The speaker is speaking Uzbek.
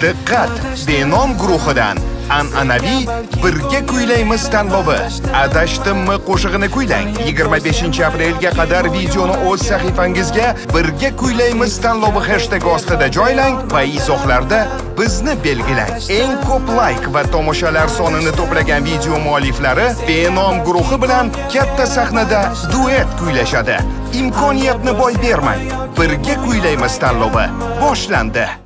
Diqqat! benom guruhidan an'anaviy birga kuylaymiz tanlovi. Adashdimmi qo'shig'ini kuylang. 25-aprelga qadar videoni o'z sahifangizga birga kuylaymiz tanlovi hashtag ostida joylang va izohlarda bizni belgilang. Eng ko'p layk va tomoshalar sonini to'plagan video mualliflari Benom guruhi bilan katta sahnada duet kuylashadi. Imkoniyatni boy bermang. Birga kuylaymiz tanlovi boshlandi.